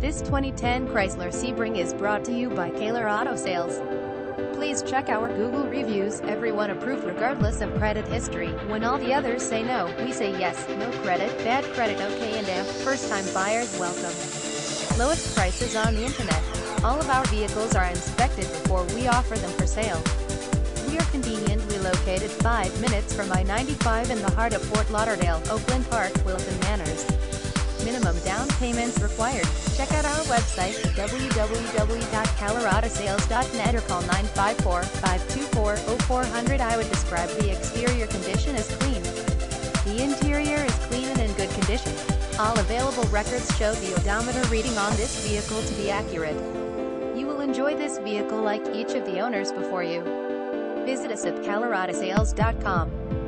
This 2010 Chrysler Sebring is brought to you by Kaler Auto Sales. Please check our Google reviews, everyone approved regardless of credit history. When all the others say no, we say yes, no credit, bad credit okay and amp, first time buyers welcome. Lowest prices on the internet. All of our vehicles are inspected before we offer them for sale. We are conveniently located 5 minutes from I-95 in the heart of Fort Lauderdale, Oakland Park, Wilton Manors. Minimum down payments required. Check out our website at www.kalerautosales.net or call 954-524-0400. I would describe the exterior condition as clean. The interior is clean and in good condition. All available records show the odometer reading on this vehicle to be accurate. You will enjoy this vehicle like each of the owners before you. Visit us at kalerautosales.com.